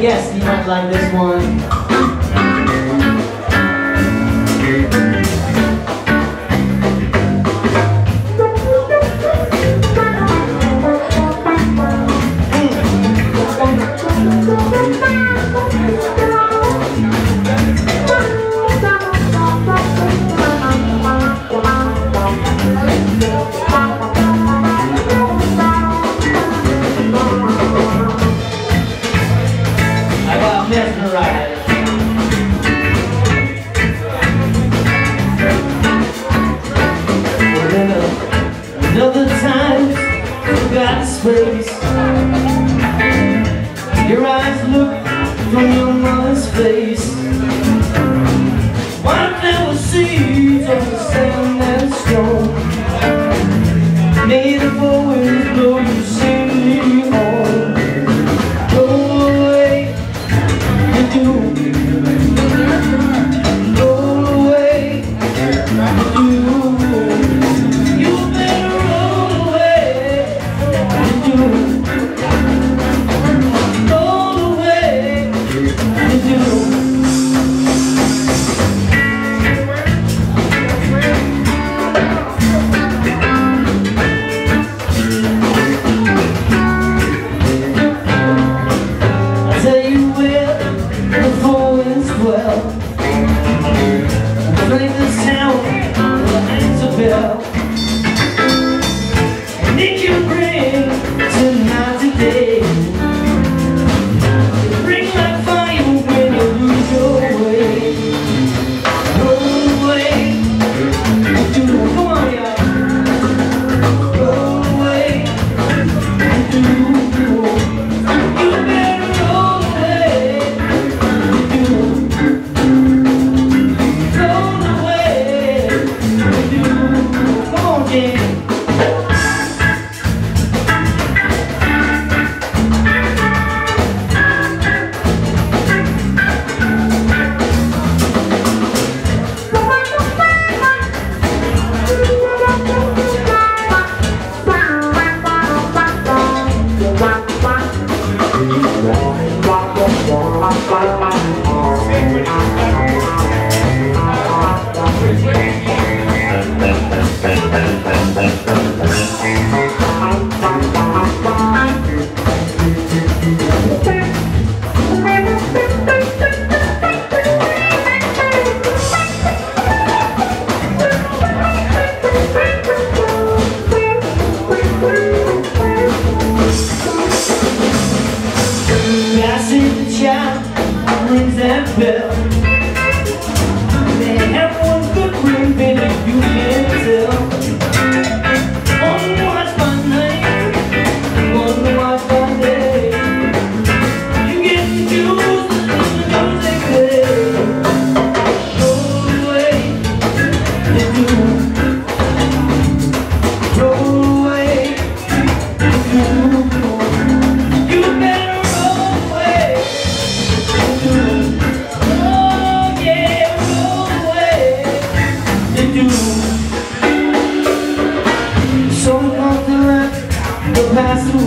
guess you might like this one. mesmerized. Another times forgotten space Your eyes look from your mother's face One never seeds, on the sand and stone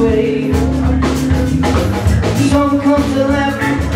Don't come to left.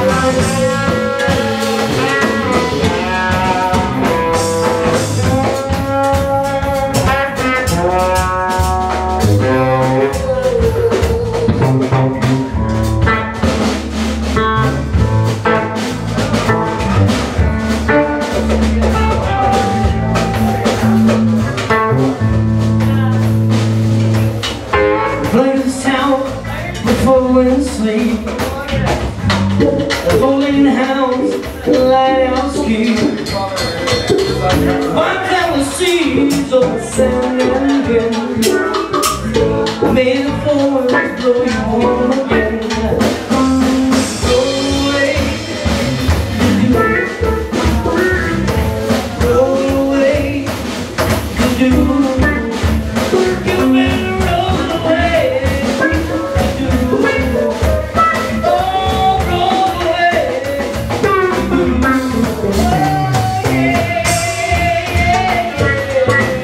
Música sounds like I'm skiing. My sand and wind. May the forest blow you home again. Y'all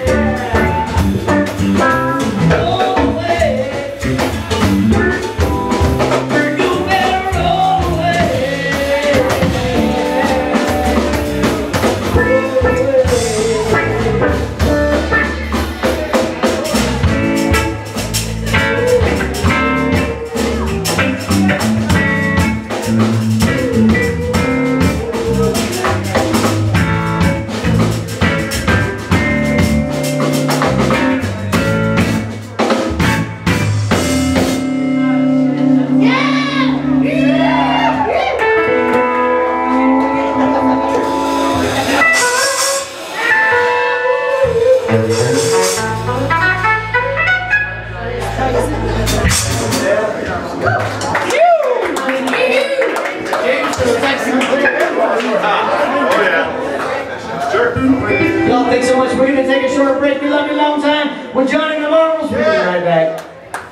take a short break. We love you long time. We're Johnny the Marvels. We'll be right back.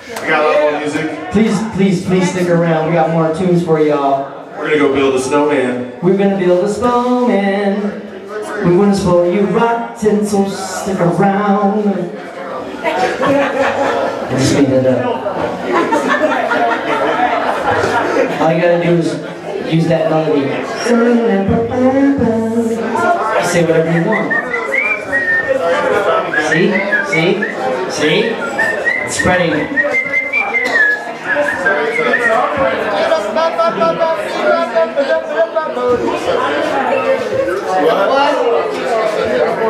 We got a lot more music. Please, please, please stick around. We got more tunes for y'all. We're gonna go build a snowman. We're gonna build a snowman. We wanna spoil you rotten, so stick around. Speed it up. All you gotta do is use that melody. Say whatever you want. See? See? See? It's spreading.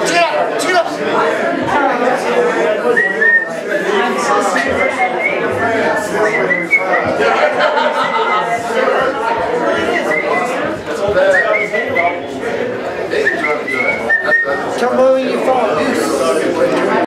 Tell me